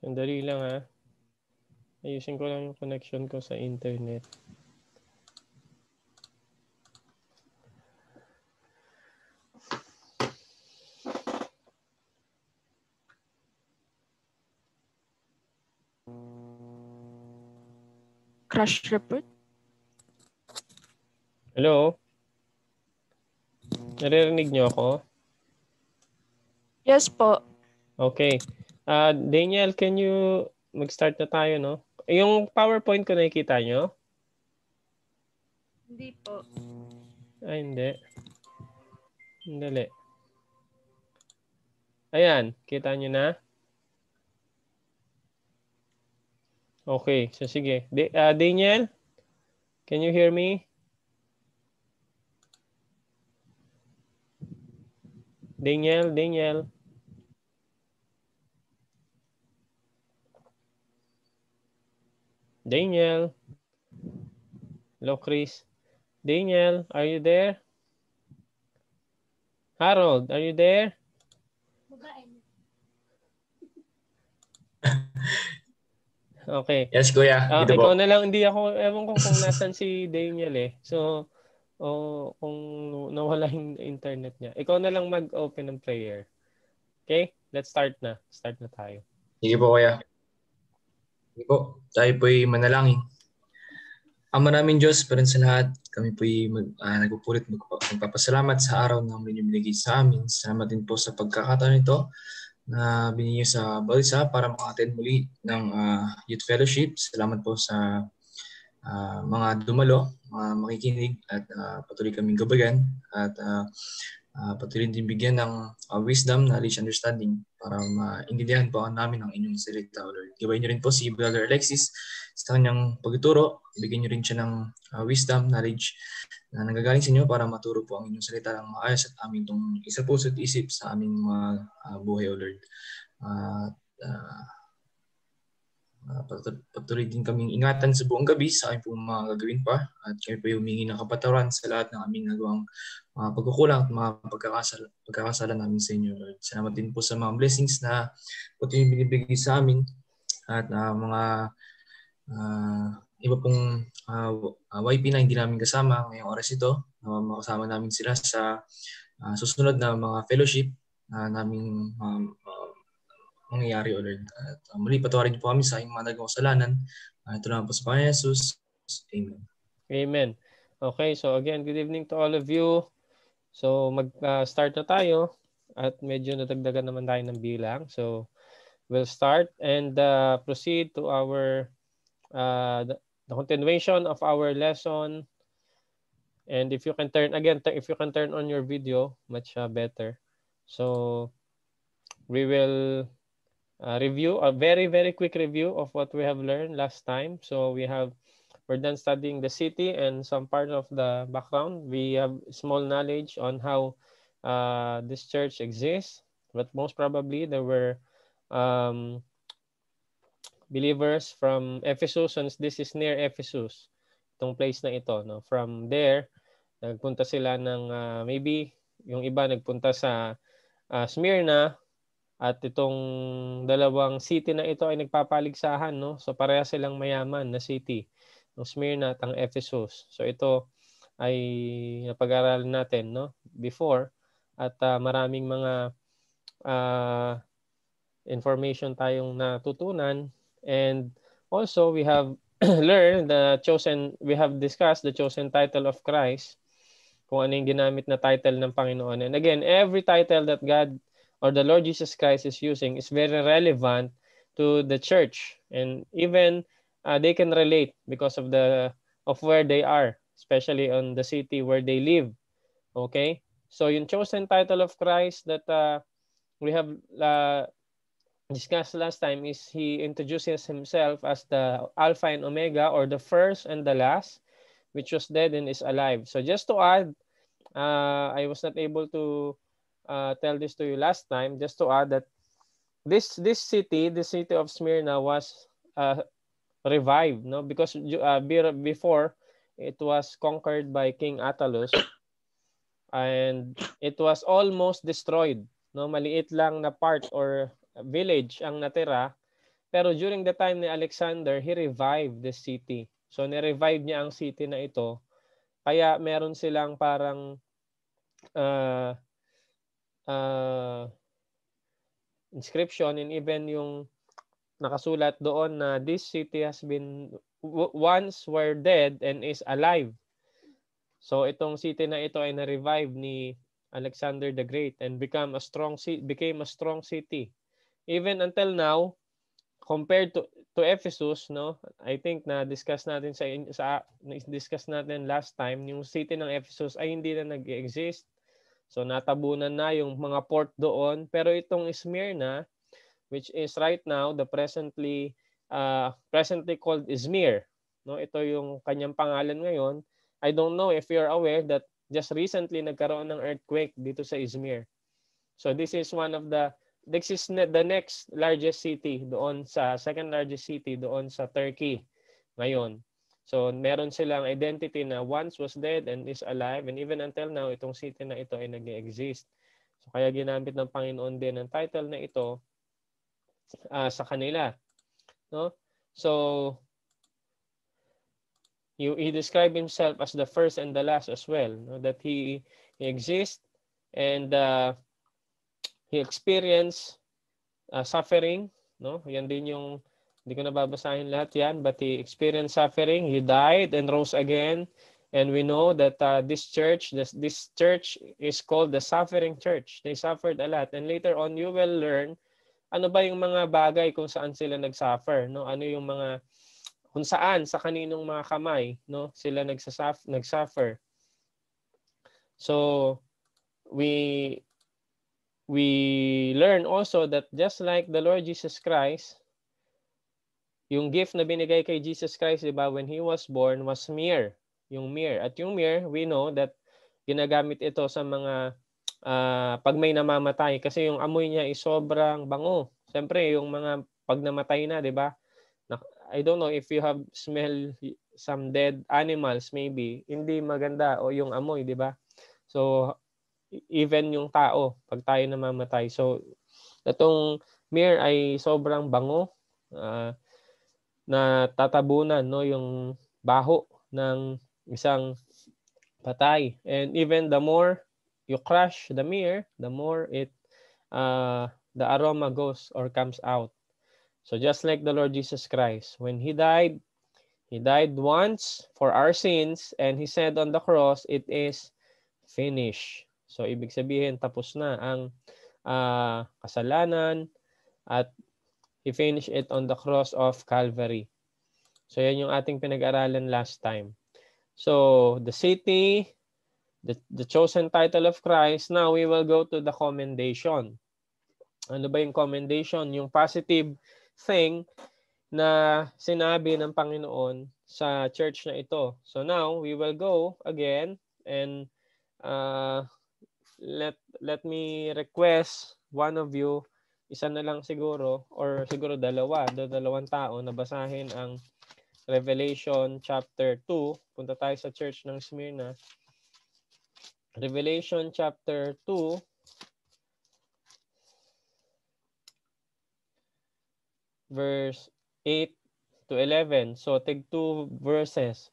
Sandali lang ha. Ayusin ko lang yung connection ko sa internet. Crash report? Hello? Naririnig niyo ako? Yes po. Okay. Uh, Daniel, can you mag-start na tayo, no? Yung PowerPoint ko nakikita nyo? Hindi po. Ay, hindi. Dali. Ayan, kita nyo na? Okay, so sige. De, uh, Daniel, can you hear me? Daniel, Daniel. Daniel. Hello, Chris. Daniel, are you there? Harold, are you there? Okay. Yes, kuya. Uh, Dito ikaw po. na lang, hindi ako, ewan ko kung nasan si Daniel eh. So, o kung nawala yung internet niya. Ikaw na lang mag-open ng prayer. Okay? Let's start na. Start na tayo. Sige po, kuya. Sige po. Tayo po'y manalangin. Ama namin Diyos, parang sa lahat, kami po'y mag, uh, nagpupulit, magpa- magpapasalamat sa araw na muli niyo binigay sa amin. Salamat din po sa pagkakataon ito na binigay sa Balsa para makaten muli ng uh, Youth Fellowship. Salamat po sa uh, mga dumalo, mga makikinig at uh, patuloy kaming gabagan at uh, uh, patuloy din bigyan ng uh, wisdom, knowledge, understanding para maintindihan po namin ang inyong salita, Lord. Gabayin niyo rin po si Brother Alexis sa kanyang pagtuturo. Bigyan niyo rin siya ng uh, wisdom, knowledge na nanggagaling sa inyo para maturo po ang inyong salita ng maayos at aming itong isa sa isip sa aming mga uh, buhay, O Lord. Uh, uh, uh, patuloy din kaming ingatan sa buong gabi sa aming pong mga gagawin pa at kami po humingi ng kapatawaran sa lahat ng aming nagawang mga pagkukulang at mga pagkakasala, pagkakasala namin sa inyo, Lord. Salamat din po sa mga blessings na patuloy binibigay sa amin at uh, mga uh, iba pong uh, uh, YP na hindi namin kasama ngayong oras ito. Uh, makasama namin sila sa uh, susunod na mga fellowship uh, namin um, uh, mangyayari ulit. At uh, muli patawarin niyo po kami sa inyong mga nagawang kasalanan. Uh, ito naman po sa Panginoon Jesus. Amen. Amen. Okay, so again, good evening to all of you. So mag-start uh, na tayo at medyo natagdagan naman tayo ng bilang. So we'll start and uh, proceed to our uh, the, the continuation of our lesson. And if you can turn again, if you can turn on your video, much uh, better. So we will uh, review a very very quick review of what we have learned last time. So we have we're done studying the city and some part of the background. We have small knowledge on how uh, this church exists, but most probably there were um, believers from Ephesus since this is near Ephesus itong place na ito no from there nagpunta sila ng uh, maybe yung iba nagpunta sa uh, Smyrna at itong dalawang city na ito ay nagpapaligsahan no? So pareha silang mayaman na city ng Smyrna at ang Ephesus. So ito ay napag-aralan natin no? Before. At uh, maraming mga uh, information tayong natutunan. And also we have learned the chosen we have discussed the chosen title of Christ. Kung ano yung ginamit na title ng Panginoon. And again every title that God or the Lord Jesus Christ is using is very relevant to the church. And even uh, they can relate because of the of where they are especially on the city where they live. Okay? So yung chosen title of Christ that uh, we have uh, discussed last time is he introduces himself as the Alpha and Omega or the first and the last, which was dead and is alive. So just to add, uh, I was not able to uh, tell this to you last time. Just to add that this this city, the city of Smyrna, was uh, revived, no, because uh, before it was conquered by King Attalus, and it was almost destroyed. No, maliit lang na part or village ang natira Pero during the time ni Alexander, he revived the city. So ni-revive niya ang city na ito. Kaya meron silang parang uh, uh, inscription and even yung nakasulat doon na this city has been once were dead and is alive. So itong city na ito ay na-revive ni Alexander the Great and become a strong became a strong city. Even until now, compared to to Ephesus, no? I think na discuss natin sa sa discuss natin last time, yung city ng Ephesus ay hindi na nag-exist. So natabunan na yung mga port doon, pero itong Smyrna which is right now the presently uh, presently called Izmir, no? Ito yung kanyang pangalan ngayon. I don't know if you're aware that just recently nagkaroon ng earthquake dito sa Izmir. So this is one of the this is the next largest city doon sa second largest city doon sa Turkey ngayon. So meron silang identity na once was dead and is alive and even until now itong city na ito ay nag-exist. So kaya ginamit ng Panginoon din ang title na ito uh, sa kanila. No? So he, he described himself as the first and the last as well, no? that he, he exists and uh, he experienced uh, suffering, no? Yan din yung hindi ko nababasahin lahat yan, but he experienced suffering, he died and rose again. And we know that uh, this church, this, this church is called the suffering church. They suffered a lot. And later on, you will learn ano ba yung mga bagay kung saan sila nagsuffer, no? Ano yung mga kung saan sa kaninong mga kamay, no? Sila nagsasuffer, nagsuffer. So we we learn also that just like the Lord Jesus Christ, yung gift na binigay kay Jesus Christ, di ba, when He was born, was myrrh. Yung myrrh. At yung myrrh, we know that ginagamit ito sa mga uh, pag may namamatay kasi yung amoy niya is sobrang bango. Siyempre, yung mga pag namatay na, di ba? I don't know if you have smell some dead animals maybe, hindi maganda o yung amoy, di ba? So, even yung tao pag tayo namamatay. So itong mirror ay sobrang bango uh, na tatabunan no yung baho ng isang patay. And even the more you crush the mirror, the more it uh, the aroma goes or comes out. So just like the Lord Jesus Christ, when he died, he died once for our sins and he said on the cross, it is finished. So ibig sabihin tapos na ang uh, kasalanan at he finished it on the cross of Calvary. So yan yung ating pinag-aralan last time. So the city, the, the chosen title of Christ, now we will go to the commendation. Ano ba yung commendation? Yung positive thing na sinabi ng Panginoon sa church na ito. So now we will go again and uh, let let me request one of you isa na lang siguro or siguro dalawa, dalawang tao na basahin ang Revelation chapter 2. Punta tayo sa church ng Smyrna. Revelation chapter 2 verse 8 to 11. So, take two verses.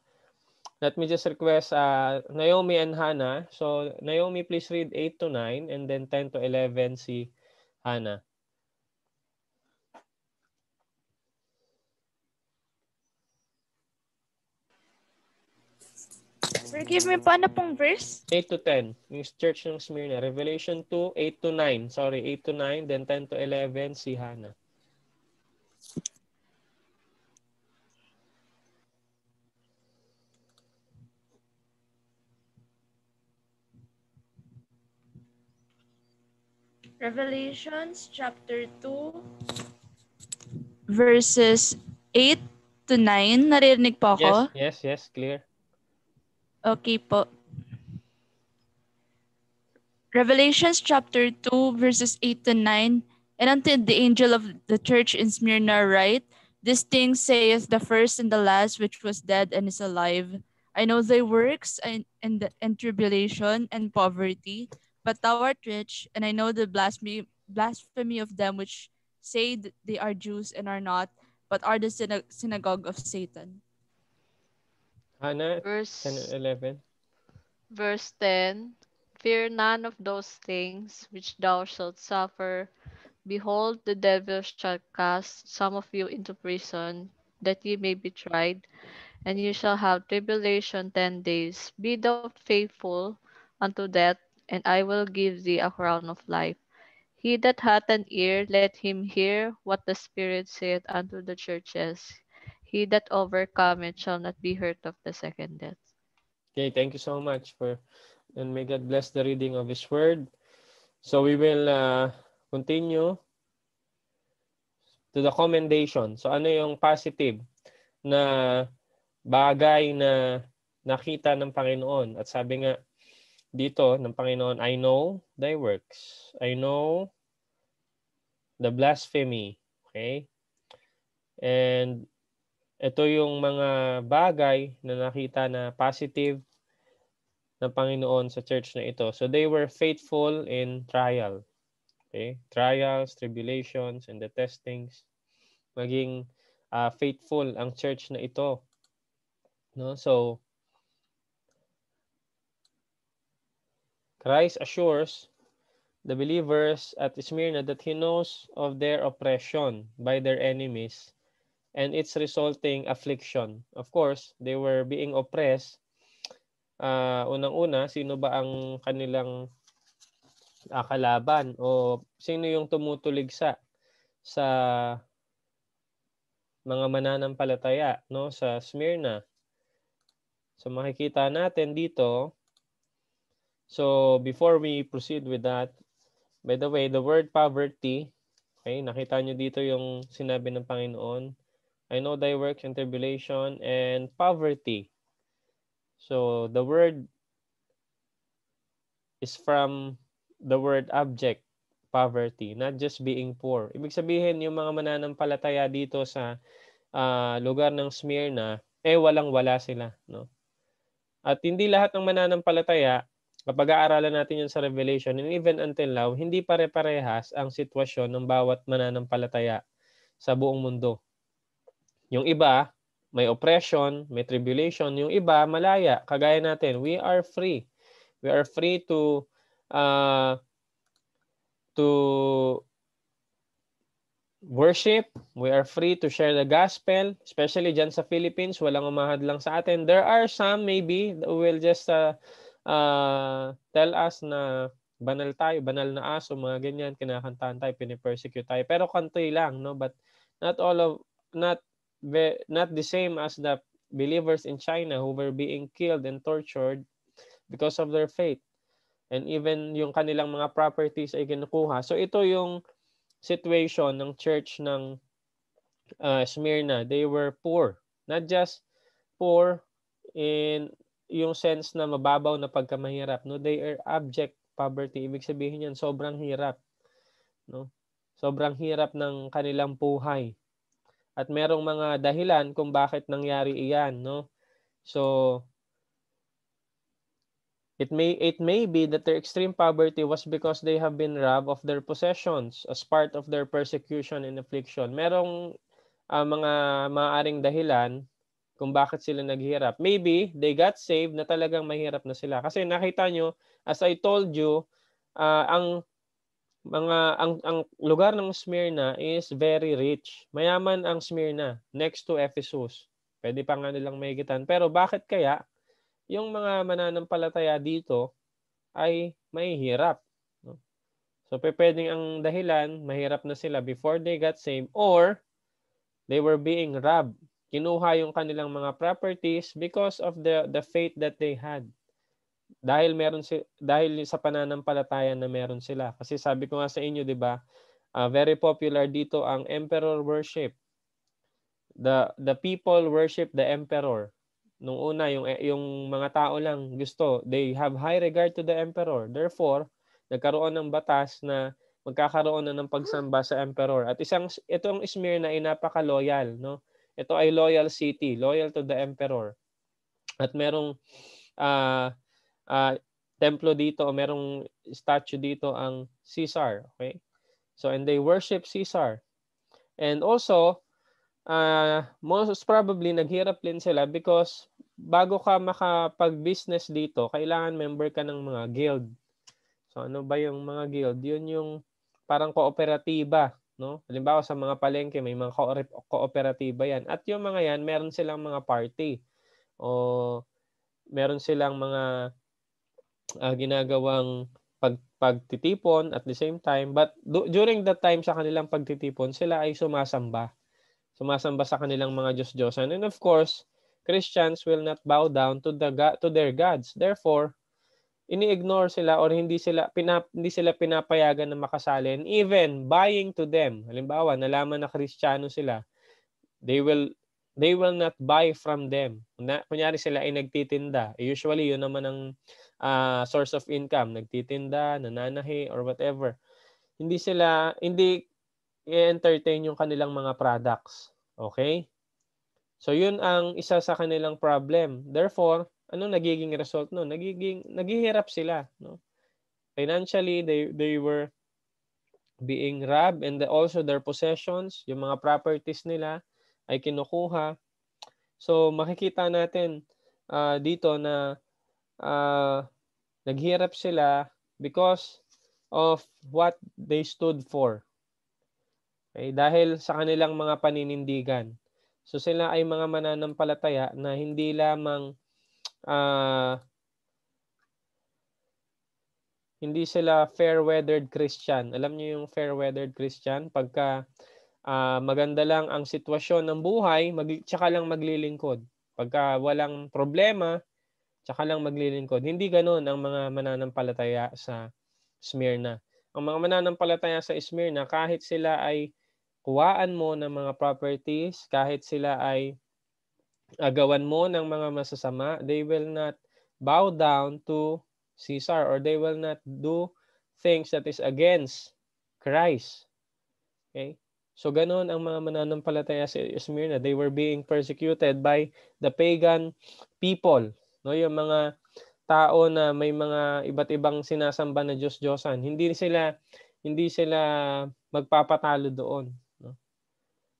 Let me just request uh, Naomi and Hannah. So Naomi, please read 8 to 9 and then 10 to 11 si Hannah. Forgive me, paano pong verse? 8 to 10. Yung church ng Smyrna. Revelation 2, 8 to 9. Sorry, 8 to 9, then 10 to 11 si Hannah. Revelations chapter 2 verses 8 to 9. Naririnig po ako? Yes, yes, yes, clear. Okay po. Revelations chapter 2 verses 8 to 9. And unto the angel of the church in Smyrna write, This thing saith the first and the last, which was dead and is alive. I know thy works and, and, and tribulation and poverty, but thou art rich, and I know the blasphemy, blasphemy of them which say they are Jews and are not, but are the synagogue of Satan. Hannah, Verse 10 and 11. Verse 10 Fear none of those things which thou shalt suffer. Behold, the devil shall cast some of you into prison, that ye may be tried, and you shall have tribulation ten days. Be thou faithful unto death, and I will give thee a crown of life. He that hath an ear, let him hear what the Spirit saith unto the churches. He that overcometh shall not be hurt of the second death. Okay, thank you so much for and may God bless the reading of His Word. So we will uh, continue to the commendation. So ano yung positive na bagay na nakita ng Panginoon? At sabi nga dito ng Panginoon, I know thy works. I know the blasphemy. Okay? And ito yung mga bagay na nakita na positive ng Panginoon sa church na ito. So they were faithful in trial. Okay? Trials, tribulations, and the testings. Maging uh, faithful ang church na ito. No? So Christ assures the believers at Smyrna that he knows of their oppression by their enemies and its resulting affliction. Of course, they were being oppressed. Uh, unang-una, sino ba ang kanilang uh, kalaban o sino yung tumutuligsa sa mga mananampalataya no sa Smyrna. So makikita natin dito So before we proceed with that, by the way, the word poverty, okay, nakita nyo dito yung sinabi ng Panginoon, I know thy works and tribulation and poverty. So the word is from the word object, poverty, not just being poor. Ibig sabihin, yung mga mananampalataya dito sa uh, lugar ng Smyrna, eh walang-wala sila. No? At hindi lahat ng mananampalataya, kapag aaralan natin yun sa Revelation, and even until now, hindi pare-parehas ang sitwasyon ng bawat mananampalataya sa buong mundo. Yung iba, may oppression, may tribulation. Yung iba, malaya. Kagaya natin, we are free. We are free to uh, to worship. We are free to share the gospel, especially dyan sa Philippines. Walang umahad lang sa atin. There are some maybe that will just uh, uh, tell us na banal tayo, banal na aso, mga ganyan, kinakantahan tayo, pinipersecute tayo. Pero konti lang, no? But not all of, not not the same as the believers in China who were being killed and tortured because of their faith. And even yung kanilang mga properties ay kinukuha. So ito yung situation ng church ng uh, Smyrna. They were poor. Not just poor in yung sense na mababaw na pagkamahirap. No? They are abject poverty. Ibig sabihin yan, sobrang hirap. No? Sobrang hirap ng kanilang buhay. At merong mga dahilan kung bakit nangyari iyan, no? So it may it may be that their extreme poverty was because they have been robbed of their possessions as part of their persecution and affliction. Merong uh, mga maaring dahilan kung bakit sila naghihirap. Maybe they got saved na talagang mahirap na sila. Kasi nakita nyo, as I told you, uh, ang mga ang ang lugar ng Smyrna is very rich. Mayaman ang Smyrna next to Ephesus. Pwede pa nga nilang mahigitan. Pero bakit kaya yung mga mananampalataya dito ay mahihirap? So pwedeng ang dahilan, mahirap na sila before they got saved or they were being robbed. Kinuha yung kanilang mga properties because of the the faith that they had dahil meron si dahil sa pananampalataya na meron sila. Kasi sabi ko nga sa inyo, 'di ba? Uh, very popular dito ang emperor worship. The the people worship the emperor. Nung una yung yung mga tao lang gusto, they have high regard to the emperor. Therefore, nagkaroon ng batas na magkakaroon na ng pagsamba sa emperor. At isang itong Smyrna ay napaka-loyal, no? Ito ay loyal city, loyal to the emperor. At merong uh, uh, templo dito o merong statue dito ang Caesar. Okay? So, and they worship Caesar. And also, uh, most probably naghirap din sila because bago ka makapag-business dito, kailangan member ka ng mga guild. So ano ba yung mga guild? Yun yung parang kooperatiba, no? Halimbawa sa mga palengke may mga ko- kooperatiba 'yan. At yung mga 'yan, meron silang mga party o meron silang mga uh, ginagawang pag pagtitipon at the same time but do, during that time sa kanilang pagtitipon sila ay sumasamba sumasamba sa kanilang mga Diyos-Diyosan and of course Christians will not bow down to the to their gods therefore ini-ignore sila or hindi sila pinap, hindi sila pinapayagan na makasali and even buying to them halimbawa nalaman na Kristiyano sila they will they will not buy from them. Na, kunyari sila ay nagtitinda. Usually, yun naman ang uh, source of income. Nagtitinda, nananahi, or whatever. Hindi sila, hindi i-entertain yung kanilang mga products. Okay? So, yun ang isa sa kanilang problem. Therefore, ano nagiging result no? Nagiging, naghihirap sila. No? Financially, they, they were being robbed and also their possessions, yung mga properties nila, ay kinukuha. So makikita natin uh, dito na uh, naghirap sila because of what they stood for. Okay? Dahil sa kanilang mga paninindigan. So sila ay mga mananampalataya na hindi lamang uh, hindi sila fair-weathered Christian. Alam niyo yung fair-weathered Christian? Pagka uh, maganda lang ang sitwasyon ng buhay, mag, tsaka lang maglilingkod. Pagka walang problema, tsaka lang maglilingkod. Hindi ganoon ang mga mananampalataya sa Smyrna. Ang mga mananampalataya sa Smyrna, kahit sila ay kuwaan mo ng mga properties, kahit sila ay agawan mo ng mga masasama, they will not bow down to Caesar or they will not do things that is against Christ. Okay? So ganoon ang mga mananampalataya sa Smyrna. They were being persecuted by the pagan people. No, yung mga tao na may mga iba't ibang sinasamba na Diyos-Diyosan. Hindi sila hindi sila magpapatalo doon, no?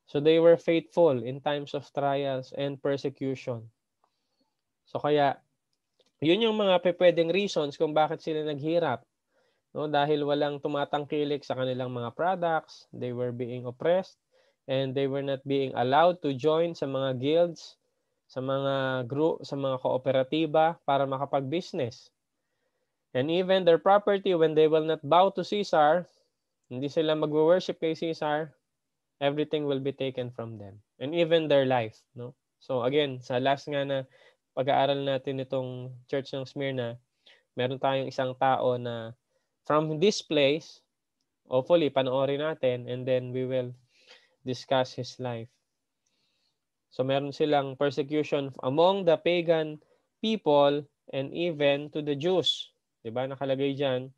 So they were faithful in times of trials and persecution. So kaya yun yung mga pwedeng reasons kung bakit sila naghirap no dahil walang tumatangkilik sa kanilang mga products they were being oppressed and they were not being allowed to join sa mga guilds sa mga group sa mga kooperatiba para makapag-business. And even their property when they will not bow to Caesar hindi sila magwo-worship kay Caesar everything will be taken from them. And even their life no? So again sa last nga na pag-aaral natin itong church ng Smyrna meron tayong isang tao na from this place, hopefully panoorin natin and then we will discuss his life. So meron silang persecution among the pagan people and even to the Jews. 'Di ba? Nakalagay diyan.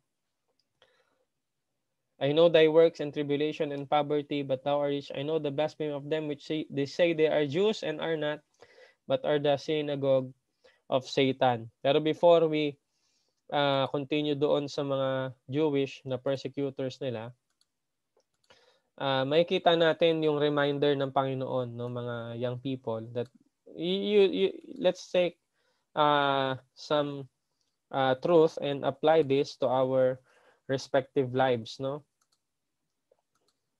I know thy works and tribulation and poverty, but thou art rich. I know the blasphemy of them which say, they say they are Jews and are not, but are the synagogue of Satan. Pero before we uh, continue doon sa mga Jewish na persecutors nila, uh, makikita natin yung reminder ng Panginoon, no, mga young people, that you, you, let's take uh, some uh, truth and apply this to our respective lives, no?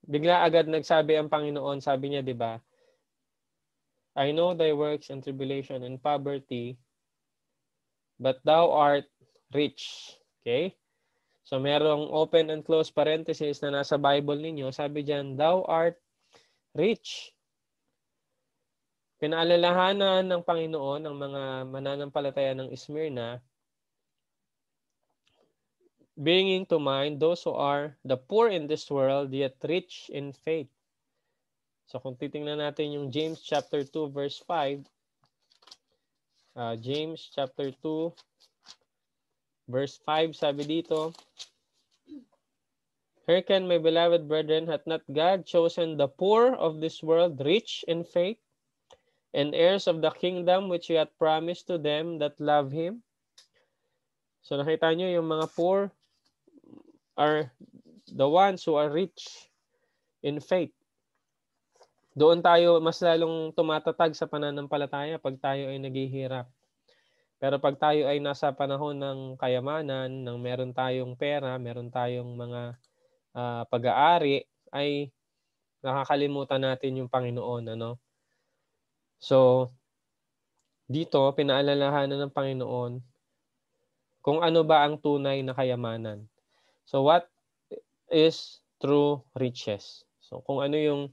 Bigla agad nagsabi ang Panginoon, sabi niya, 'di ba? I know thy works and tribulation and poverty, but thou art rich. Okay? So merong open and close parenthesis na nasa Bible ninyo. Sabi diyan, thou art rich. Pinaalalahanan ng Panginoon ng mga mananampalataya ng Smyrna bringing to mind those who are the poor in this world yet rich in faith. So kung titingnan natin yung James chapter 2 verse 5, uh, James chapter 2 Verse 5, sabi dito, Hearken, my beloved brethren, hath not God chosen the poor of this world rich in faith and heirs of the kingdom which he hath promised to them that love him? So nakita nyo yung mga poor are the ones who are rich in faith. doon tayo mas lalong tumatatag sa pananampalataya pag tayo ay naghihirap. Pero pag tayo ay nasa panahon ng kayamanan, ng meron tayong pera, meron tayong mga uh, pag-aari, ay nakakalimutan natin yung Panginoon. Ano? So, dito, pinaalalahanan ng Panginoon kung ano ba ang tunay na kayamanan. So, what is true riches? So, kung ano yung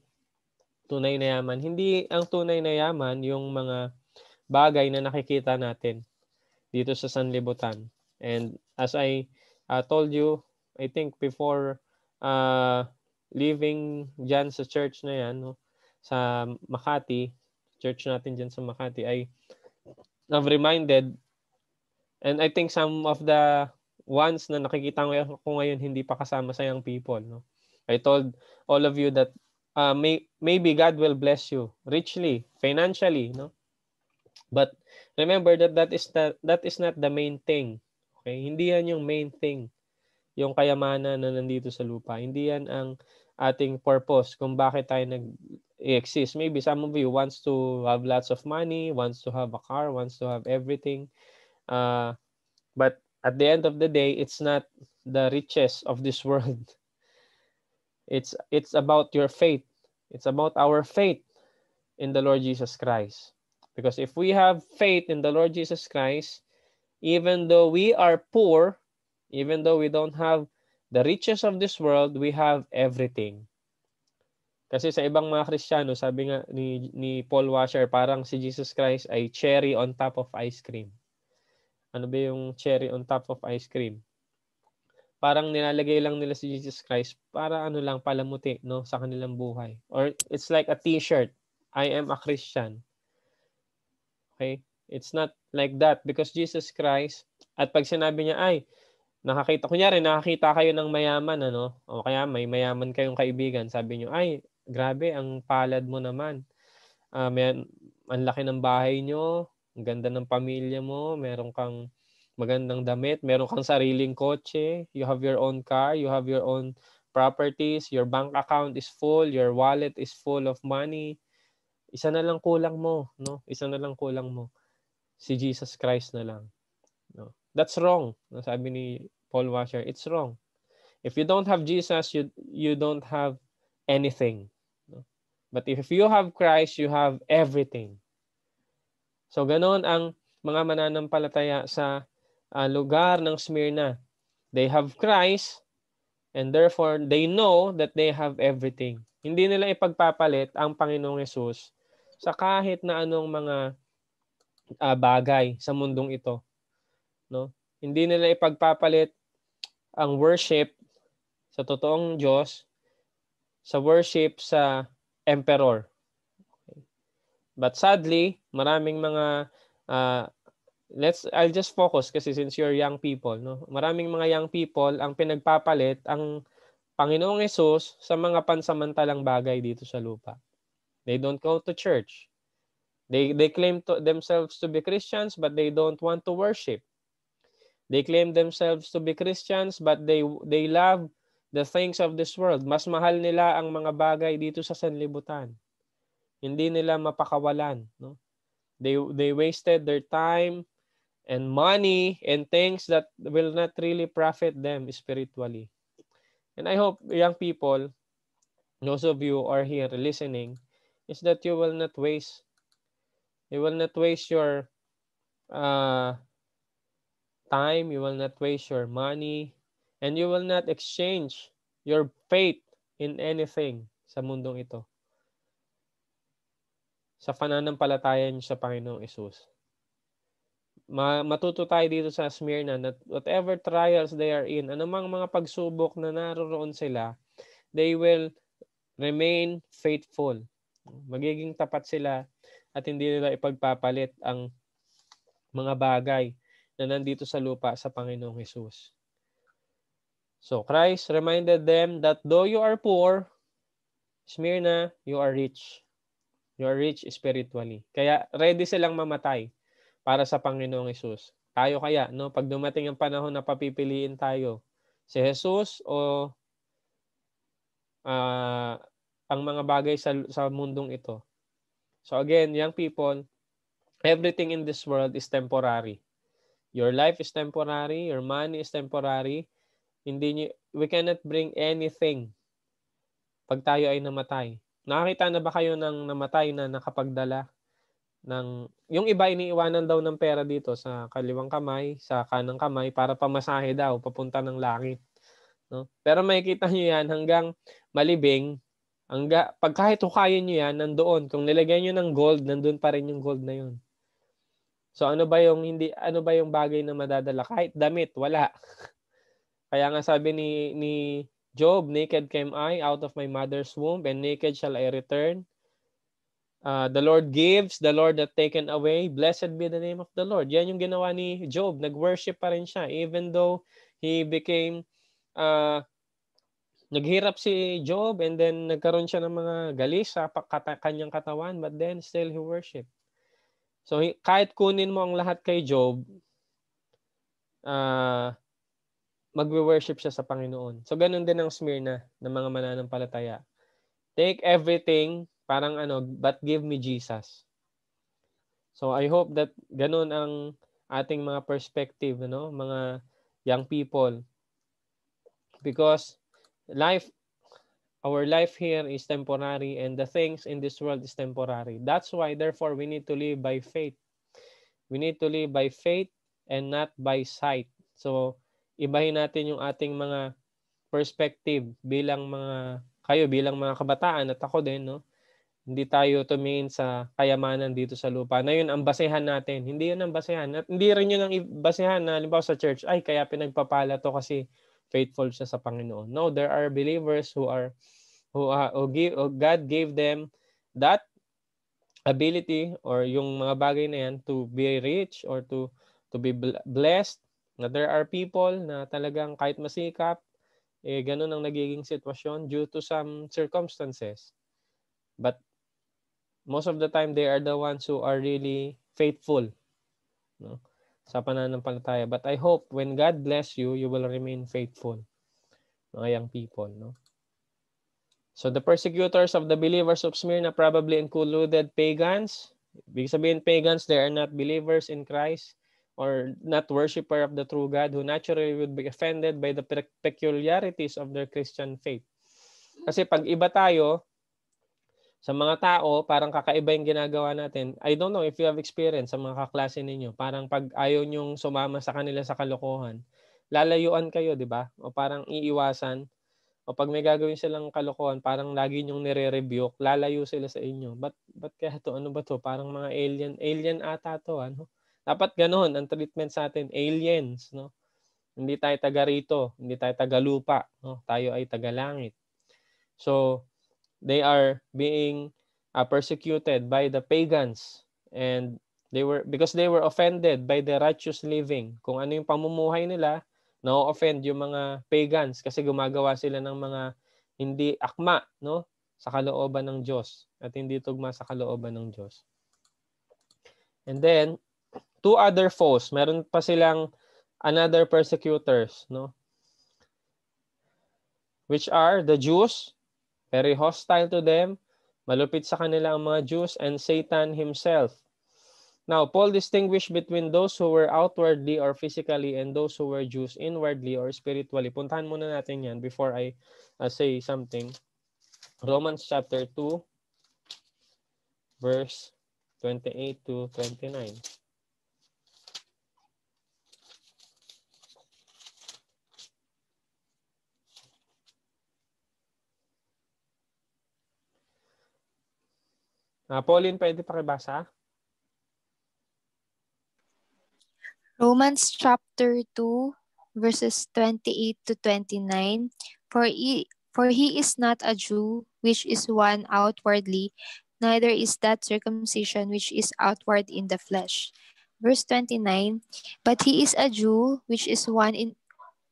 tunay na yaman. Hindi ang tunay na yaman yung mga bagay na nakikita natin dito sa sanlibutan. And as I uh, told you, I think before uh, leaving dyan sa church na yan, no, sa Makati, church natin dyan sa Makati, ay I've reminded, and I think some of the ones na nakikita ko ngayon hindi pa kasama sa young people. No? I told all of you that uh, may, maybe God will bless you richly, financially, no? But remember that that is the, that is not the main thing. Okay? Hindi yan yung main thing. Yung kayamanan na nandito sa lupa. Hindi yan ang ating purpose kung bakit tayo nag-exist. Maybe some of you wants to have lots of money, wants to have a car, wants to have everything. Uh, but at the end of the day, it's not the riches of this world. It's it's about your faith. It's about our faith in the Lord Jesus Christ. Because if we have faith in the Lord Jesus Christ, even though we are poor, even though we don't have the riches of this world, we have everything. Kasi sa ibang mga Kristiyano, sabi nga ni, ni Paul Washer, parang si Jesus Christ ay cherry on top of ice cream. Ano ba yung cherry on top of ice cream? Parang nilalagay lang nila si Jesus Christ para ano lang palamuti no sa kanilang buhay. Or it's like a t-shirt. I am a Christian. Okay? It's not like that because Jesus Christ, at pag sinabi niya, ay, nakakita, kunyari, nakakita kayo ng mayaman, ano? O kaya may mayaman kayong kaibigan, sabi niyo, ay, grabe, ang palad mo naman. Uh, may, ang laki ng bahay niyo, ang ganda ng pamilya mo, meron kang magandang damit, meron kang sariling kotse, you have your own car, you have your own properties, your bank account is full, your wallet is full of money, isa na lang kulang mo, no? Isa na lang kulang mo. Si Jesus Christ na lang. No? That's wrong. Sabi ni Paul Washer, it's wrong. If you don't have Jesus, you you don't have anything. No? But if you have Christ, you have everything. So ganoon ang mga mananampalataya sa uh, lugar ng Smyrna. They have Christ and therefore they know that they have everything. Hindi nila ipagpapalit ang Panginoong Yesus sa kahit na anong mga uh, bagay sa mundong ito. No? Hindi nila ipagpapalit ang worship sa totoong Diyos sa worship sa emperor. But sadly, maraming mga uh, let's I'll just focus kasi since you're young people, no. Maraming mga young people ang pinagpapalit ang Panginoong Yesus sa mga pansamantalang bagay dito sa lupa. They don't go to church. They, they claim to themselves to be Christians, but they don't want to worship. They claim themselves to be Christians, but they, they love the things of this world. Mas mahal nila ang mga bagay dito sa sanlibutan. Hindi nila mapakawalan. No? They, they wasted their time and money and things that will not really profit them spiritually. And I hope young people, those of you are here listening, is that you will not waste you will not waste your uh, time you will not waste your money and you will not exchange your faith in anything sa mundong ito sa pananampalataya niyo sa Panginoong Isus. Ma matuto tayo dito sa Smyrna that whatever trials they are in, anumang mga pagsubok na naroon sila, they will remain faithful Magiging tapat sila at hindi nila ipagpapalit ang mga bagay na nandito sa lupa sa Panginoong Hesus. So Christ reminded them that though you are poor, Smyrna, you are rich. You are rich spiritually. Kaya ready silang mamatay para sa Panginoong Hesus. Tayo kaya, no, pag dumating ang panahon na papipiliin tayo, si Jesus o uh, ang mga bagay sa, sa mundong ito. So again, young people, everything in this world is temporary. Your life is temporary, your money is temporary. Hindi nyo, we cannot bring anything pag tayo ay namatay. Nakakita na ba kayo ng namatay na nakapagdala ng yung iba iniiwanan daw ng pera dito sa kaliwang kamay, sa kanang kamay para pamasahe daw papunta ng langit. No? Pero makikita niyo yan hanggang malibing, hangga, pag kahit hukayin niyo yan, nandoon. Kung nilagyan niyo ng gold, nandoon pa rin yung gold na yun. So ano ba yung hindi ano ba yung bagay na madadala kahit damit wala. Kaya nga sabi ni ni Job, naked came I out of my mother's womb and naked shall I return. Uh, the Lord gives, the Lord that taken away. Blessed be the name of the Lord. Yan yung ginawa ni Job. Nag-worship pa rin siya even though he became uh, naghirap si Job and then nagkaroon siya ng mga galis sa kanyang katawan but then still he worship. So kahit kunin mo ang lahat kay Job, uh, magwe-worship siya sa Panginoon. So ganun din ang Smyrna ng mga mananampalataya. Take everything Parang ano, but give me Jesus. So I hope that ganun ang ating mga perspective, no? mga young people. Because life, our life here is temporary and the things in this world is temporary. That's why, therefore, we need to live by faith. We need to live by faith and not by sight. So, ibahin natin yung ating mga perspective bilang mga, kayo bilang mga kabataan at ako din, no? Hindi tayo tumingin sa kayamanan dito sa lupa. Na yun ang basehan natin. Hindi yun ang basehan. At hindi rin yun ang basehan na halimbawa sa church, ay kaya pinagpapala to kasi faithful siya sa Panginoon. No, there are believers who are who, uh, who give who God gave them that ability or yung mga bagay na yan to be rich or to to be blessed. Na there are people na talagang kahit masikap, eh ganun ang nagiging sitwasyon due to some circumstances. But most of the time they are the ones who are really faithful no sa pananampalataya. But i hope when god bless you you will remain faithful mga young people no? So the persecutors of the believers of Smyrna probably included pagans. Ibig sabihin pagans they are not believers in Christ or not worshiper of the true God who naturally would be offended by the peculiarities of their Christian faith. Kasi pag iba tayo, sa mga tao, parang kakaiba yung ginagawa natin. I don't know if you have experience sa mga kaklase ninyo. Parang pag ayaw nyong sumama sa kanila sa kalokohan, lalayuan kayo, di ba? O parang iiwasan. O pag may gagawin silang kalokohan, parang lagi nyong nire-rebuke, lalayo sila sa inyo. But, but kaya to, ano ba to? Parang mga alien, alien ata to, ano? Dapat ganoon ang treatment sa atin, aliens, no? Hindi tayo taga rito, hindi tayo taga lupa, no? Tayo ay taga langit. So, they are being uh, persecuted by the pagans. And they were because they were offended by the righteous living. Kung ano yung pamumuhay nila na-offend yung mga pagans. Kasi gumagawa sila ng mga hindi akma no? Sa kalooban ng Diyos. At hindi tugma sa kalooban ng Diyos. And then two other foes, meron pa silang another persecutors, no? Which are the Jews very hostile to them, malupit sa kanila ang mga Jews and Satan himself. Now, Paul distinguished between those who were outwardly or physically and those who were Jews inwardly or spiritually. Puntahan muna natin yan before I uh, say something. Romans chapter 2, verse 28 to 29. Uh, Pauline, pwede pakibasa? Romans chapter 2, verses 28 to 29. For he, for he is not a Jew, which is one outwardly, neither is that circumcision which is outward in the flesh. Verse 29, but he is a Jew, which is one in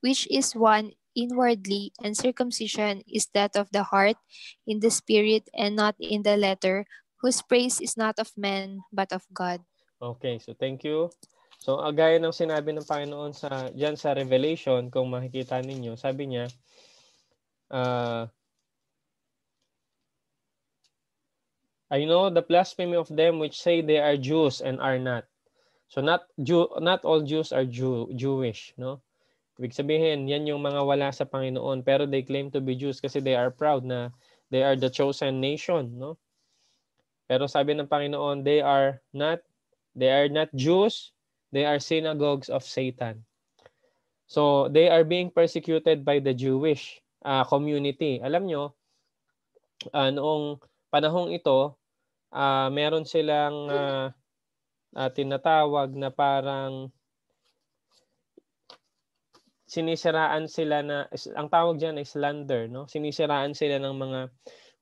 which is one inwardly, and circumcision is that of the heart, in the spirit, and not in the letter, whose praise is not of men, but of God. Okay, so thank you. So, uh, gaya ng sinabi ng Panginoon sa diyan sa Revelation, kung makikita ninyo, sabi niya, uh, I know the blasphemy of them which say they are Jews and are not. So not Jew, not all Jews are Jew, Jewish, no? Ibig sabihin, yan yung mga wala sa Panginoon pero they claim to be Jews kasi they are proud na they are the chosen nation, no? Pero sabi ng Panginoon, they are not they are not Jews, they are synagogues of Satan. So they are being persecuted by the Jewish uh, community. Alam nyo, uh, noong panahong ito, uh, meron silang uh, uh, tinatawag na parang sinisiraan sila na ang tawag diyan ay slander no sinisiraan sila ng mga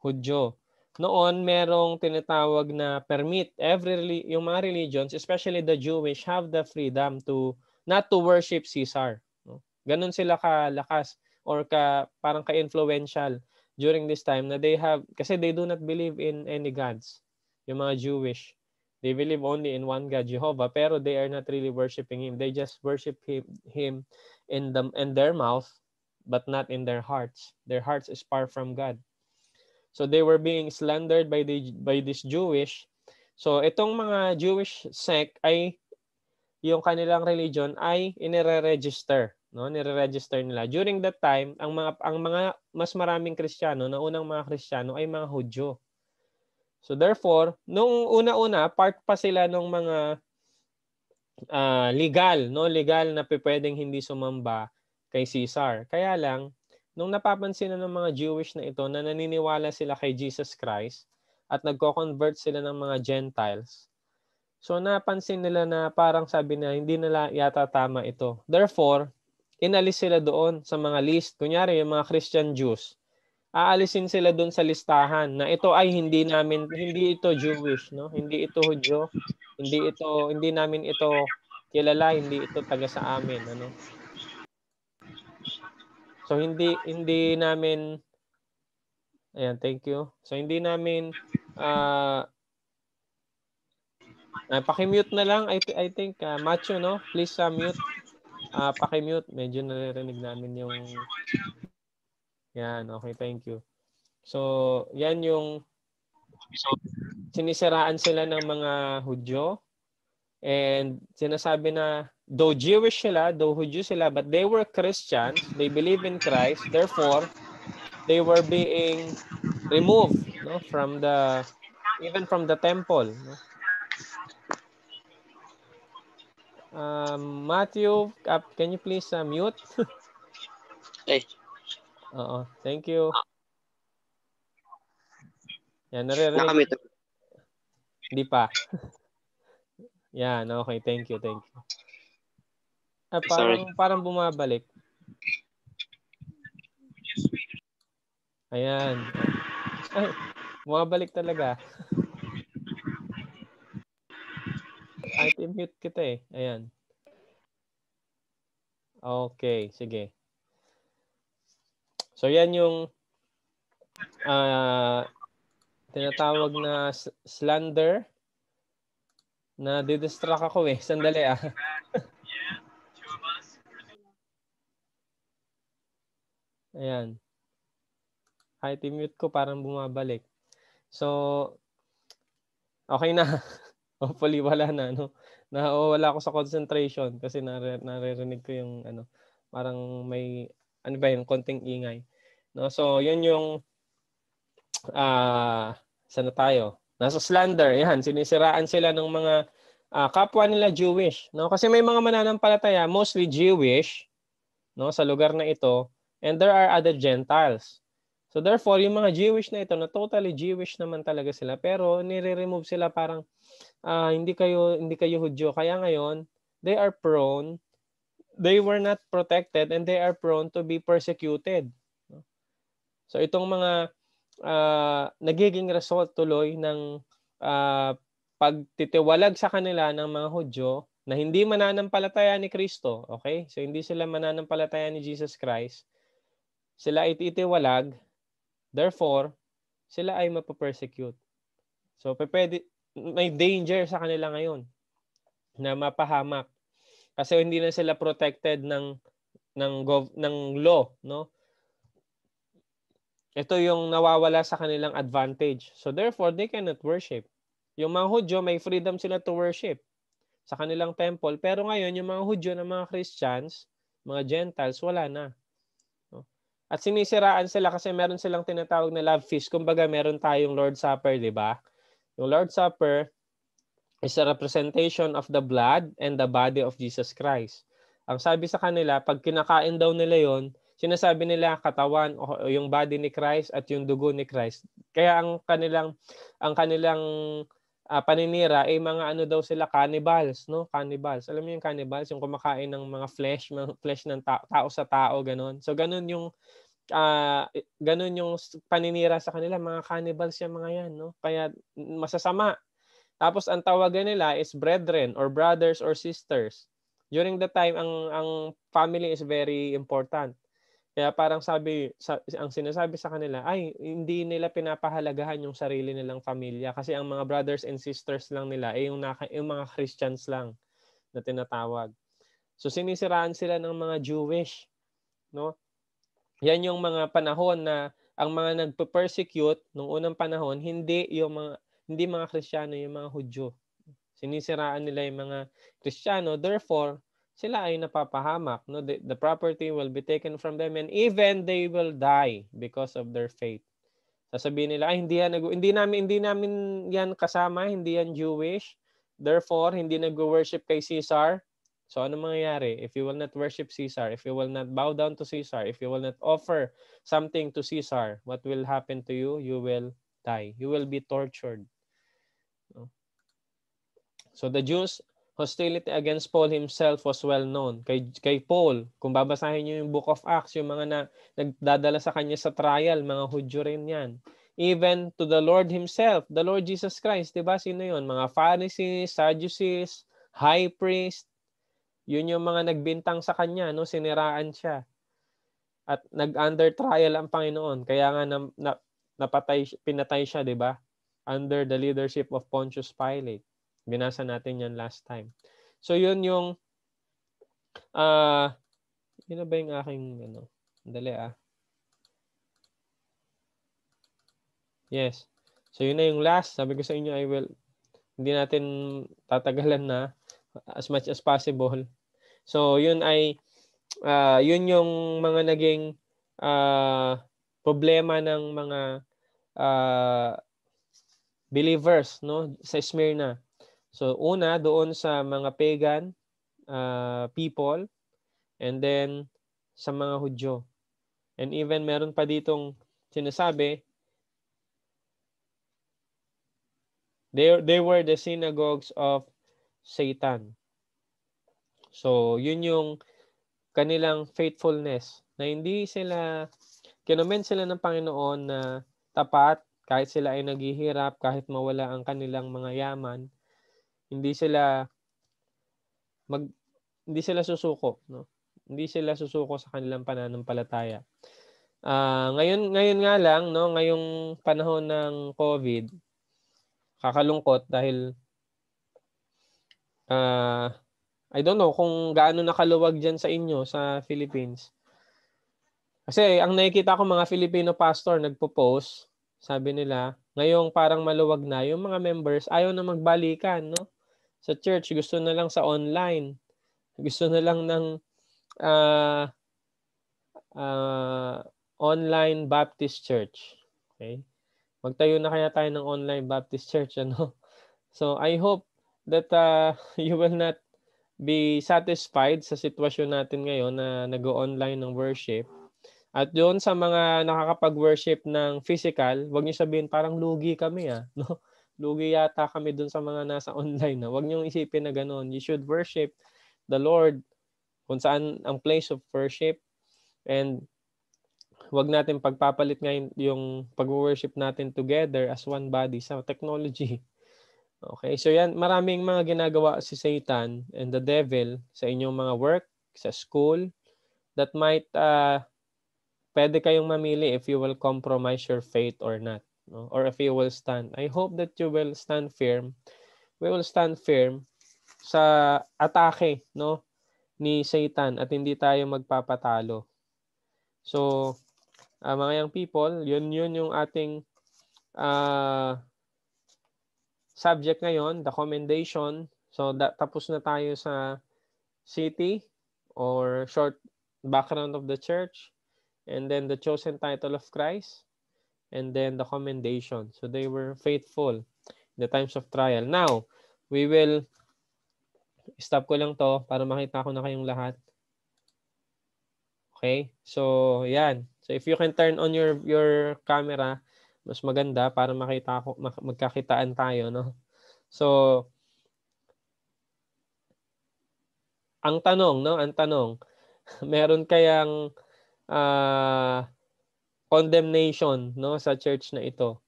Hudyo noon merong tinatawag na permit. Every yung mga religions especially the Jewish have the freedom to not to worship Caesar no? Ganun sila kalakas or ka parang ka-influential during this time na they have kasi they do not believe in any gods yung mga Jewish. They believe only in one God Jehovah pero they are not really worshiping him. They just worship him, him in the in their mouth but not in their hearts. Their hearts is far from God so they were being slandered by the by this Jewish. So itong mga Jewish sect ay yung kanilang religion ay inire-register no? Nire-register nila. During that time ang mga ang mga mas maraming Kristiyano na unang mga Kristiyano ay mga Hudyo. So therefore nung una-una part pa sila ng mga uh, legal no? Legal na pwedeng hindi sumamba kay Caesar. Kaya lang nung napapansin na ng mga Jewish na ito na naniniwala sila kay Jesus Christ at nagko-convert sila ng mga Gentiles So napansin nila na parang sabi na hindi nila yata tama ito. Therefore, inalis sila doon sa mga list. Kunyari, yung mga Christian Jews. Aalisin sila doon sa listahan na ito ay hindi namin hindi ito Jewish, no? Hindi ito Hudyo, hindi ito hindi namin ito kilala, hindi ito taga sa amin, ano? So hindi hindi namin Ayan, thank you. So hindi namin uh, uh paki-mute na lang I I think uh, Macho no, please uh, mute uh, paki-mute. Medyo naririnig namin yung Yan, okay, thank you. So, yan yung sinisiraan sila ng mga Hudyo and sinasabi na though Jewish sila, though Hudyo sila, but they were Christians, they believe in Christ, therefore they were being removed no from the even from the temple no? Um, Matthew, uh, can you please uh, mute? Hey. Oo, thank you. Yan, naririnig. Nakamute. Hindi pa. Yan, okay. Thank you, thank you. Ah, parang, Sorry. parang bumabalik. Ayan. Ay, bumabalik talaga. Kahit i-mute kita eh. Ayan. Okay, sige. So yan yung uh, tinatawag na slander na didistract ako eh. Sandali ah. Ayan. Kahit i-mute ko parang bumabalik. So, okay na. Hopefully wala na no. Na oh, wala ako sa concentration kasi nare, naririnig ko yung ano, parang may ano ba yung konting ingay. No, so yun yung ah uh, sana tayo? Nasa slander, yan, sinisiraan sila ng mga uh, kapwa nila Jewish, no? Kasi may mga mananampalataya, mostly Jewish, no, sa lugar na ito, and there are other Gentiles. So therefore, yung mga Jewish na ito, na totally Jewish naman talaga sila, pero nire-remove sila parang uh, hindi kayo hindi kayo Hudyo. Kaya ngayon, they are prone they were not protected and they are prone to be persecuted. So itong mga uh, nagiging result tuloy ng uh, pagtitiwalag sa kanila ng mga Hudyo na hindi mananampalataya ni Kristo, okay? So hindi sila mananampalataya ni Jesus Christ. Sila ay titiwalag, therefore sila ay mapapersecute. So pwede may danger sa kanila ngayon na mapahamak kasi hindi na sila protected ng ng gov, ng law no ito yung nawawala sa kanilang advantage. So therefore, they cannot worship. Yung mga Hudyo, may freedom sila to worship sa kanilang temple. Pero ngayon, yung mga Hudyo na mga Christians, mga Gentiles, wala na. At sinisiraan sila kasi meron silang tinatawag na love feast. Kumbaga, meron tayong Lord Supper, di ba? Yung Lord Supper is a representation of the blood and the body of Jesus Christ. Ang sabi sa kanila, pag kinakain daw nila yon sinasabi nila katawan o yung body ni Christ at yung dugo ni Christ. Kaya ang kanilang ang kanilang uh, paninira ay mga ano daw sila cannibals, no? Cannibals. Alam niyo yung cannibals, yung kumakain ng mga flesh, mga flesh ng tao, tao sa tao, ganun. So ganun yung uh, ganun yung paninira sa kanila, mga cannibals yung mga yan, no? Kaya masasama. Tapos ang tawagan nila is brethren or brothers or sisters. During the time ang ang family is very important. Kaya parang sabi, sa, ang sinasabi sa kanila, ay hindi nila pinapahalagahan yung sarili nilang pamilya kasi ang mga brothers and sisters lang nila ay yung, naka, yung mga Christians lang na tinatawag. So sinisiraan sila ng mga Jewish, no? Yan yung mga panahon na ang mga nagpe-persecute nung unang panahon hindi yung mga hindi mga Kristiyano, yung mga Hudyo. Sinisiraan nila yung mga Kristiyano, therefore sila ay napapahamak. No? The, the property will be taken from them and even they will die because of their faith. Sasabihin nila, ay hindi yan, hindi namin, hindi namin yan kasama, hindi yan Jewish. Therefore, hindi nag-worship kay Caesar. So ano mangyayari? If you will not worship Caesar, if you will not bow down to Caesar, if you will not offer something to Caesar, what will happen to you? You will die. You will be tortured. So the Jews hostility against Paul himself was well known. Kay, kay Paul, kung babasahin niyo yung Book of Acts, yung mga na, nagdadala sa kanya sa trial, mga Hudyo rin yan. Even to the Lord himself, the Lord Jesus Christ, di ba? Sino yon Mga Pharisees, Sadducees, High Priest, yun yung mga nagbintang sa kanya, no? siniraan siya. At nag-under trial ang Panginoon. Kaya nga na, na, napatay, pinatay siya, di ba? Under the leadership of Pontius Pilate. Binasa natin yan last time. So yun yung uh, yun na ba yung aking ano? Dali ah. Yes. So yun na yung last. Sabi ko sa inyo, I will hindi natin tatagalan na as much as possible. So yun ay uh, yun yung mga naging uh, problema ng mga uh, believers no sa Smyrna. So una doon sa mga pagan uh, people and then sa mga Hudyo. And even meron pa ditong sinasabi they they were the synagogues of Satan. So yun yung kanilang faithfulness na hindi sila kinoment sila ng Panginoon na tapat kahit sila ay naghihirap, kahit mawala ang kanilang mga yaman, hindi sila mag hindi sila susuko, no? Hindi sila susuko sa kanilang pananampalataya. Uh, ngayon ngayon nga lang, no, ngayong panahon ng COVID, kakalungkot dahil uh, I don't know kung gaano nakaluwag diyan sa inyo sa Philippines. Kasi ang nakikita ko mga Filipino pastor nagpo-post, sabi nila, ngayong parang maluwag na yung mga members ayaw na magbalikan, no? Sa church, gusto na lang sa online. Gusto na lang ng uh, uh, online Baptist church. Okay? Magtayo na kaya tayo ng online Baptist church ano. So I hope that uh, you will not be satisfied sa sitwasyon natin ngayon na nag-online ng worship. At doon sa mga nakakapag-worship ng physical, wag niyo sabihin parang lugi kami ah, no? Lugi yata kami dun sa mga nasa online. Na. Huwag niyong isipin na gano'n. You should worship the Lord kung saan ang place of worship. And huwag natin pagpapalit ngayon yung pag-worship natin together as one body sa technology. Okay, so yan, maraming mga ginagawa si Satan and the devil sa inyong mga work, sa school, that might, uh, pwede kayong mamili if you will compromise your faith or not no? or if you will stand. I hope that you will stand firm. We will stand firm sa atake no ni Satan at hindi tayo magpapatalo. So uh, mga young people, yun yun yung ating uh, subject ngayon, the commendation. So that, tapos na tayo sa city or short background of the church and then the chosen title of Christ and then the commendation. So they were faithful in the times of trial. Now, we will stop ko lang to para makita ko na kayong lahat. Okay? So, yan. So if you can turn on your your camera, mas maganda para makita ko magkakitaan tayo, no? So ang tanong, no? Ang tanong, meron kayang uh, condemnation, no, sa church na ito?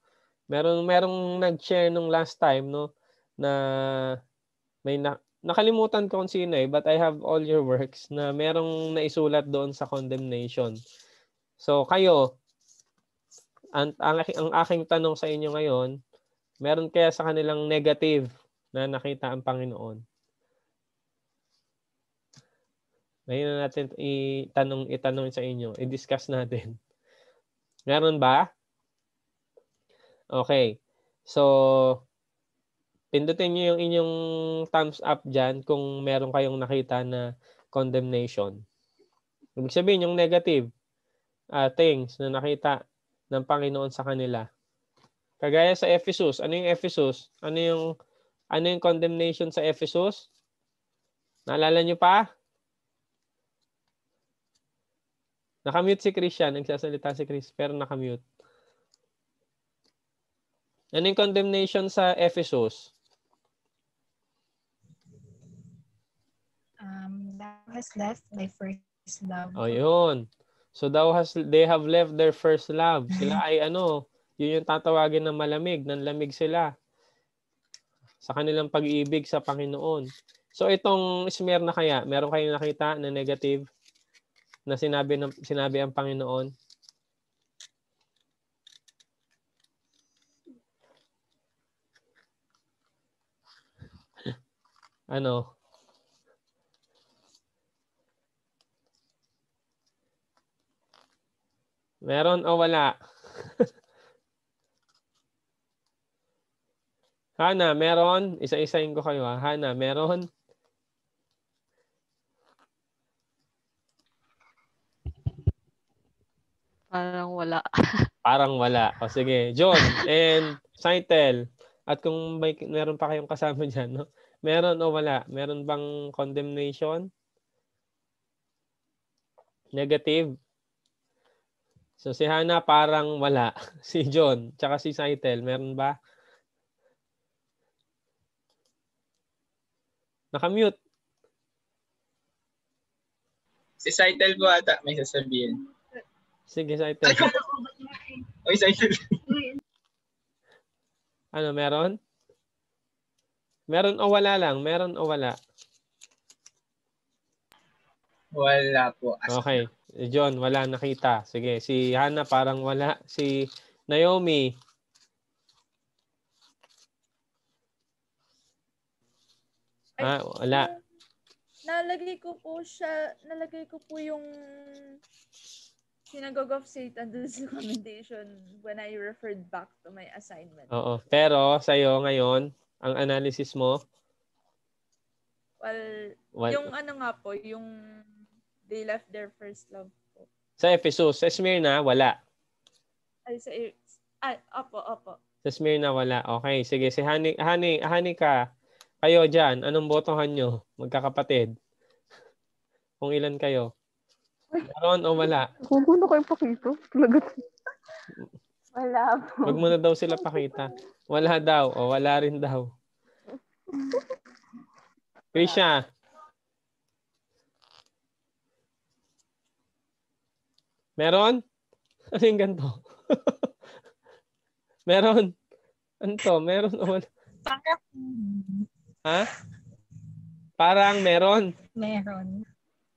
Meron merong nag-share nung last time, no, na may na, nakalimutan ko kung sino eh, but I have all your works na merong naisulat doon sa condemnation. So kayo, ang, ang, ang aking tanong sa inyo ngayon, meron kaya sa kanilang negative na nakita ang Panginoon? Ngayon na natin itanong, itanong sa inyo, i-discuss natin. Meron ba? Okay. So, pindutin niyo yung inyong thumbs up dyan kung meron kayong nakita na condemnation. Ibig sabihin, yung negative uh, things na nakita ng Panginoon sa kanila. Kagaya sa Ephesus, ano yung Ephesus? Ano yung ano yung condemnation sa Ephesus? Naalala niyo pa? Nakamute si Christian, nagsasalita si Chris, pero nakamute. Ano yung condemnation sa Ephesus? Um, thou has left thy first love. Oh, yun. So thou has they have left their first love. Sila ay ano, yun yung tatawagin ng malamig, ng lamig sila sa kanilang pag-ibig sa Panginoon. So itong smear na kaya, meron kayong nakita na negative? Na sinabi ng sinabi ang Panginoon? ano? Meron o wala? Hana, meron? Isa-isahin ko kayo ha. Hana, meron? Parang wala. Parang wala. O sige, John and Saitel. At kung may meron pa kayong kasama diyan, no? Meron o wala? Meron bang condemnation? Negative? So si Hana parang wala. Si John, tsaka si Saitel, meron ba? Nakamute. Si Saitel po ata may sasabihin. Sige, excited. oh, excited. ano, meron? Meron o wala lang? Meron o wala? Wala po. Okay. John, wala nakita. Sige, si Hana parang wala. Si Naomi. Ah, wala. Nalagay ko po siya, nalagay ko po yung sinagog of Satan dun sa commendation when I referred back to my assignment. Oo. Pero sa'yo ngayon, ang analysis mo? Well, well, yung ano nga po, yung they left their first love po. Sa Ephesus, sa Smyrna, wala. Ay, sa, ay, opo, opo. Sa Smyrna, wala. Okay, sige. Si Hani, Hani, Hani ka, kayo dyan, anong botohan nyo? Magkakapatid. Kung ilan kayo? Meron o wala? Kung ano kayo pakita? Talaga. Wala po. Wag mo na daw sila pakita. Wala daw o wala rin daw. Krisha. Meron? Ano yung ganito? Meron. Ano to? Meron o wala? Ha? Parang meron. Meron.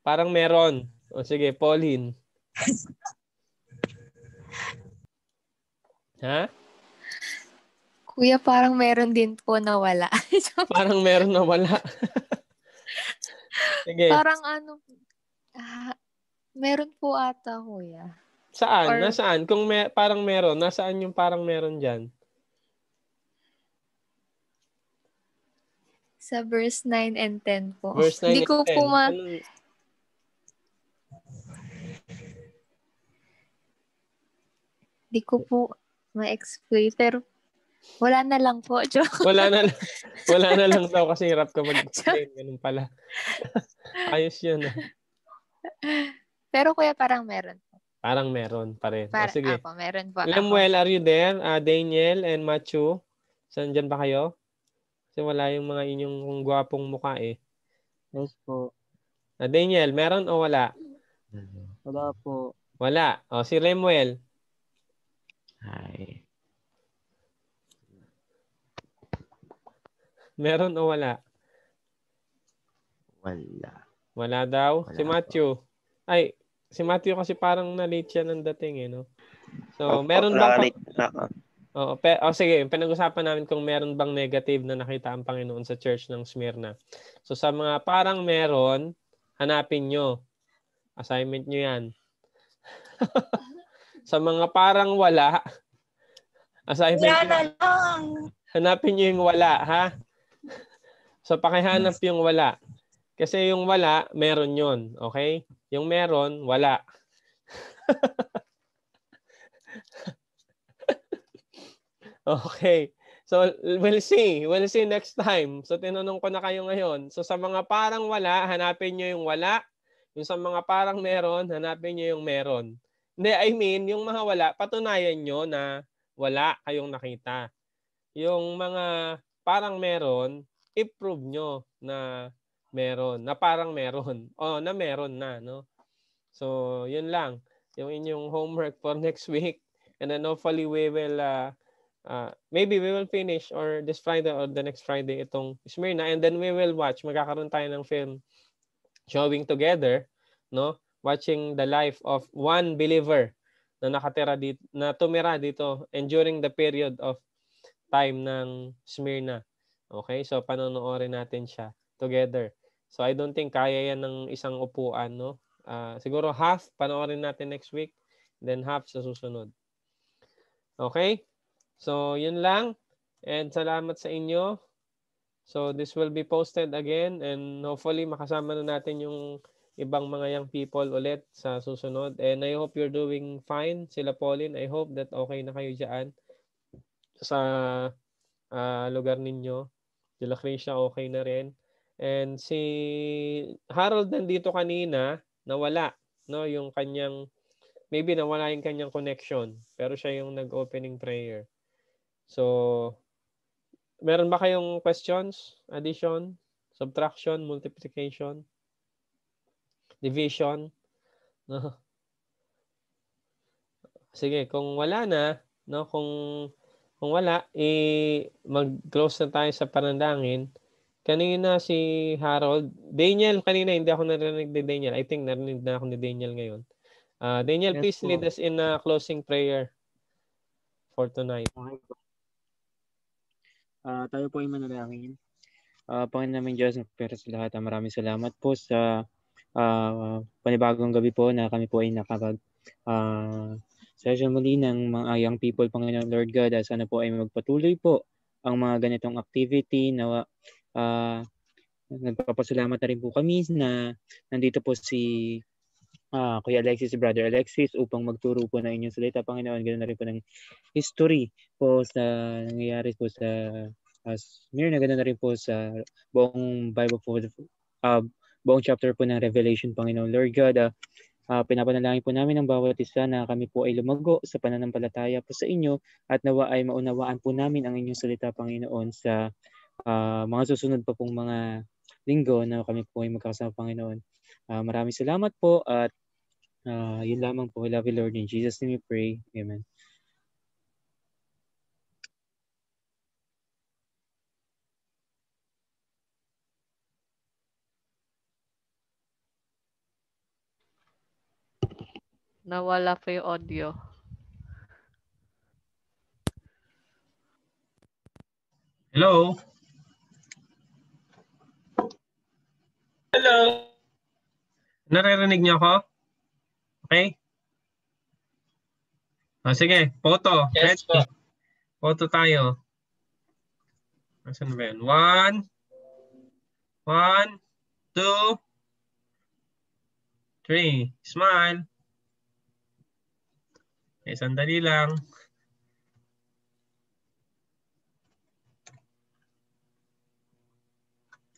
Parang meron. O sige, Pauline. ha? Kuya, parang meron din po na wala. parang meron na wala. sige. Parang ano, ah, meron po ata, kuya. Saan? Or- Nasaan? Kung may, parang meron, nasaan yung parang meron dyan? Sa verse 9 and 10 po. Verse 9 Hindi ko and 10. po ma... Anong- Di ko po ma-explain. Pero wala na lang po. Joke. wala na lang. Wala na lang daw kasi hirap ka mag-explain. Ganun pala. Ayos yun. ah. Pero kuya, parang meron. Parang meron pa rin. O, Para, sige. Ako, meron po. ako. Lemuel, are you there? Ah, Daniel and Matthew? Saan dyan ba kayo? Kasi wala yung mga inyong gwapong mukha eh. Yes po. Ah, Daniel, meron o wala? Wala po. Wala. O, si Lemuel. Hi. Meron o wala? Wala. Wala daw. Wala si po. Matthew. Ay, si Matthew kasi parang na-late siya ng dating eh, no? So, meron ba? Nakalate na ako. Oo, pe, oh, sige, pinag-usapan namin kung meron bang negative na nakita ang Panginoon sa church ng Smyrna. So sa mga parang meron, hanapin nyo. Assignment nyo yan. sa mga parang wala, assignment nyo. lang. Hanapin nyo yung wala, ha? So pakihanap yung wala. Kasi yung wala, meron yon Okay? Yung meron, wala. Okay. So, we'll see. We'll see next time. So, tinanong ko na kayo ngayon. So, sa mga parang wala, hanapin nyo yung wala. Yung sa mga parang meron, hanapin nyo yung meron. Hindi, I mean, yung mga wala, patunayan nyo na wala kayong nakita. Yung mga parang meron, i-prove nyo na meron, na parang meron. O, na meron na, no? So, yun lang. Yung inyong homework for next week. And then hopefully we will uh, uh, maybe we will finish or this Friday or the next Friday itong Smyrna and then we will watch. Magkakaroon tayo ng film showing together, no? Watching the life of one believer na nakatira dito, na tumira dito and during the period of time ng Smyrna. Okay? So panonoodin natin siya together. So I don't think kaya yan ng isang upuan, no? Ah, siguro half panoorin natin next week, then half sa susunod. Okay? So, yun lang. And salamat sa inyo. So, this will be posted again and hopefully makasama na natin yung ibang mga young people ulit sa susunod. And I hope you're doing fine. Sila Pauline, I hope that okay na kayo dyan sa ah, lugar ninyo. Sila Krisha, okay na rin. And si Harold nandito kanina, nawala, no, yung kanyang maybe nawala yung kanyang connection, pero siya yung nag-opening prayer. So, meron ba kayong questions? Addition, subtraction, multiplication, division? No? Sige, kung wala na, no, kung kung wala, i mag-close na tayo sa panandangin. Kanina si Harold, Daniel, kanina hindi ako narinig ni Daniel. I think narinig na ako ni Daniel ngayon. Ah, Daniel, Yes please po. lead us in a closing prayer for tonight. Okay. Ah, tayo po ay manalangin. Ah, Panginoon namin Diyos, pero sa lahat, ah, maraming salamat po sa ah, panibagong gabi po na kami po ay nakapag ah, session muli ng mga young people, Panginoon Lord God. Ah, sana po ay magpatuloy po ang mga ganitong activity na ah, nagpapasalamat na rin po kami na nandito po si ah, Kuya Alexis, Brother Alexis upang magturo po ng inyong salita, Panginoon. Ganoon na rin po ng history po sa nangyayari po sa uh, Smyrna, ganoon na rin po sa buong Bible po, uh, buong chapter po ng Revelation, Panginoon. Lord God, uh, uh, pinapanalangin po namin ang bawat isa na kami po ay lumago sa pananampalataya po sa inyo at nawa ay maunawaan po namin ang inyong salita, Panginoon, sa uh, mga susunod pa pong mga linggo na kami po ay magkakasama, Panginoon. Uh, maraming salamat po at uh, yun lamang po. I love you, Lord. In Jesus' name we pray. Amen. Nawala pa yung audio. Hello? Hello? Naririnig niyo ako? Okay? Ah, sige, photo. Yes Ready? po. Photo tayo. Nasaan ba yun? One. One. Two. Three. Smile. Okay, sandali lang.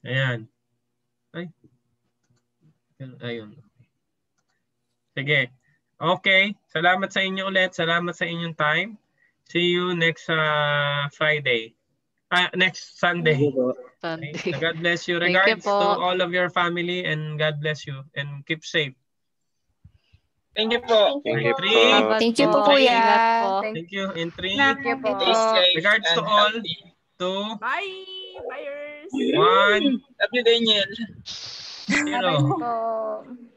Ayan. Ay. Ayun. Sige. Okay. Salamat sa inyo ulit. Salamat sa inyong time. See you next uh, Friday. Ah, next Sunday. Sunday. God bless you. You Regards po. to all of your family and God bless you and keep safe. Thank you po. Thank you three. Thank you po, po. kuya. Thank you. In three, Thank you po. Regards to all. two, Bye! Buyers! one, Love you, Daniel. zero. Bye po.